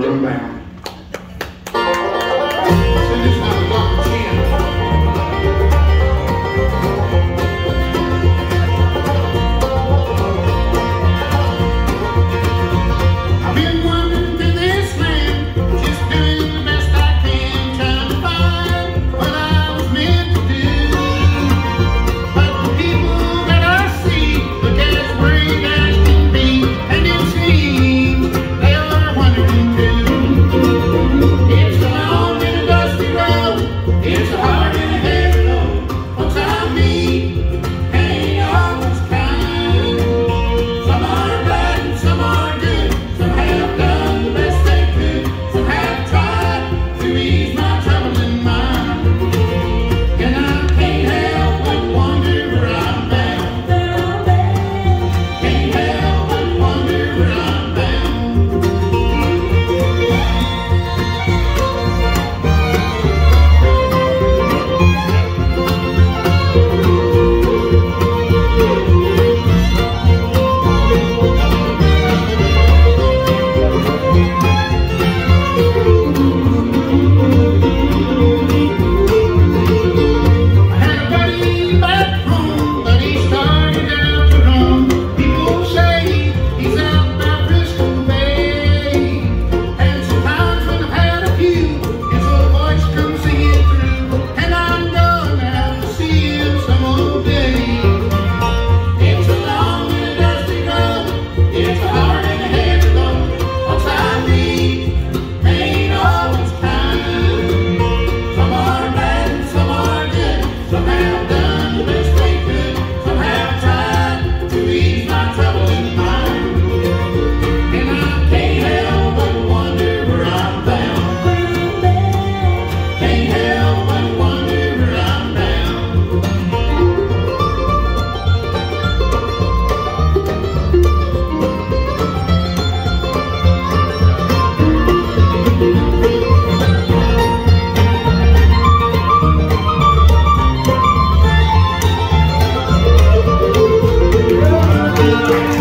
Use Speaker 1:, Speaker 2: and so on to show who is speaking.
Speaker 1: roadmap Thank you.